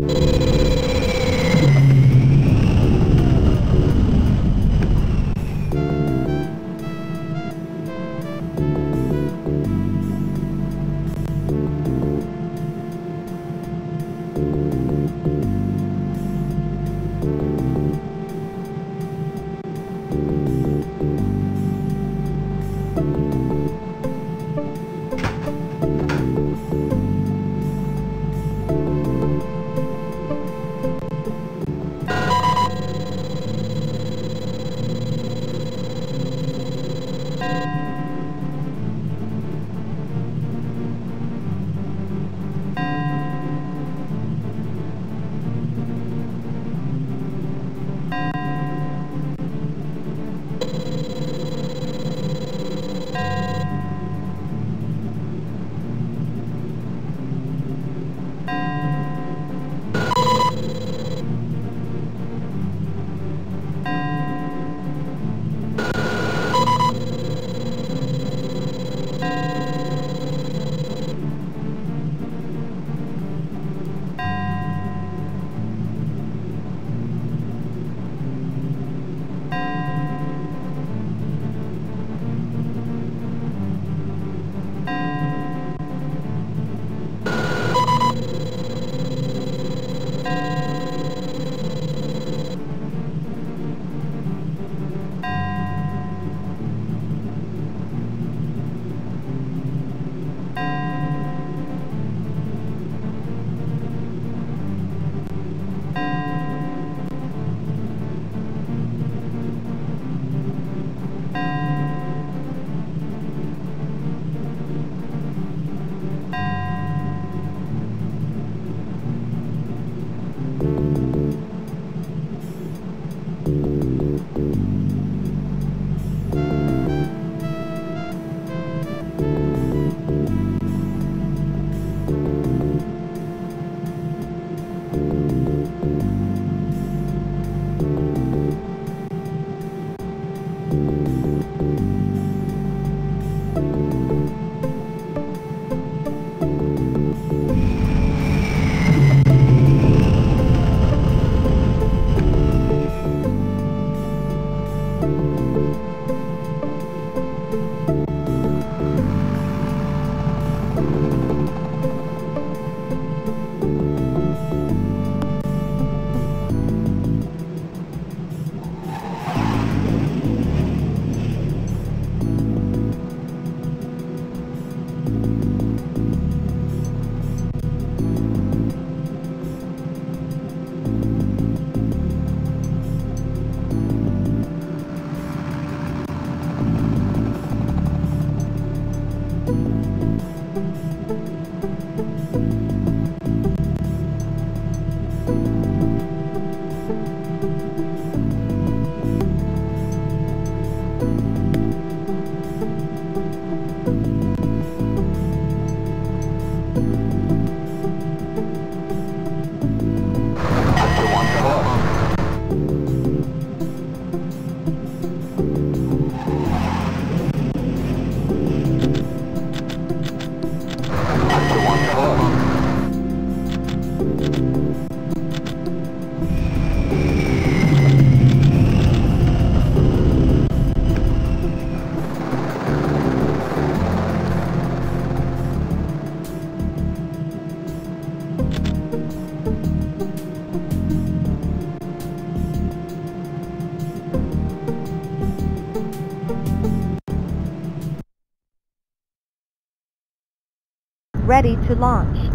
you. Ready to launch.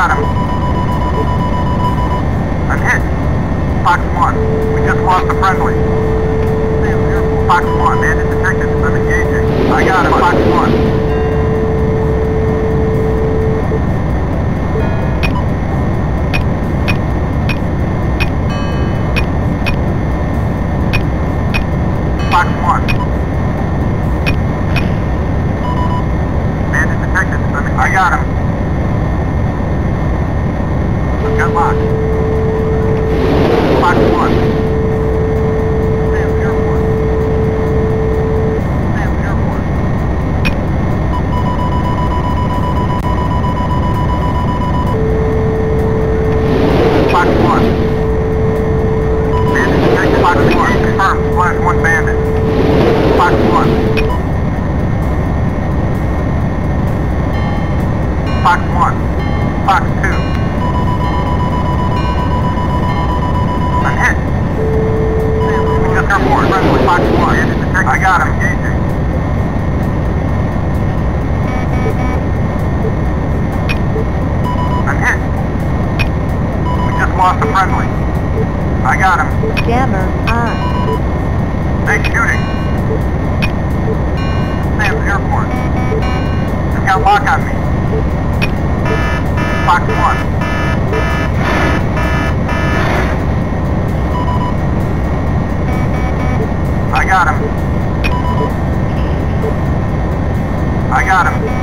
got him. Got him. I got him.